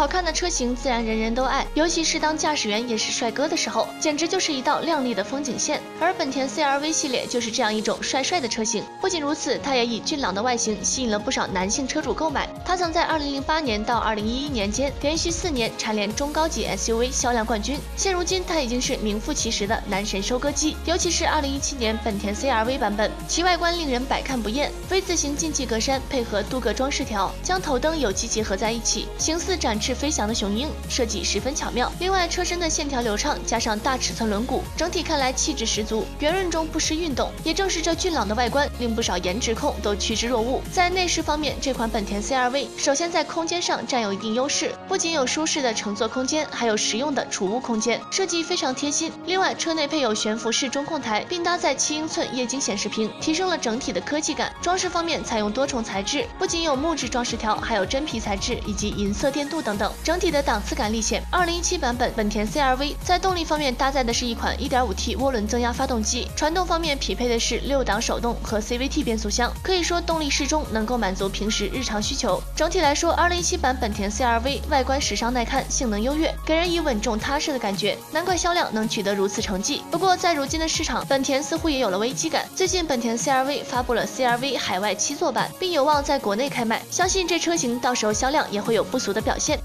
好看的车型自然人人都爱，尤其是当驾驶员也是帅哥的时候，简直就是一道亮丽的风景线。而本田 CR-V 系列就是这样一种帅帅的车型。不仅如此，它也以俊朗的外形吸引了不少男性车主购买。它曾在2008年到2011年间连续四年蝉联中高级 SUV 销量冠军。现如今，它已经是名副其实的男神收割机。尤其是2017年本田 CR-V 版本，其外观令人百看不厌。V 字形进气格栅配合镀铬装饰条，将头灯有机结合在一起，形似展翅飞翔的雄鹰，设计十分巧妙。另外，车身的线条流畅，加上大尺寸轮毂，整体看来气质十足，圆润中不失运动。也正是这俊朗的外观，令不少颜值控都趋之若鹜。在内饰方面，这款本田 CR-V 首先在空间上占有一定优势，不仅有舒适的乘坐空间，还有实用的储物空间，设计非常贴心。另外，车内配有悬浮式中控台，并搭载七英寸液晶显示屏，提升了整体的科技感。装饰方面采用多重材质，不仅有木质装饰条，还有真皮材质以及银色电镀等等等，整体的档次感立显。二零一七版本本田 CR-V 在动力方面搭载的是一款 1.5T 涡轮增压发动机，传动方面匹配的是六档手动和 CVT 变速箱，可以说动力适中，能够满足平时日常需求。整体来说，二零一七版本田 CR-V 外观时尚耐看，性能优越，给人以稳重踏实的感觉，难怪销量能取得如此成绩。不过在如今的市场，本田似乎也有了危机感。最近本田 CR-V 发布了 CR-V 海外七座版，并有望在国内开卖，相信这车型到时候销量也会有不俗的表现。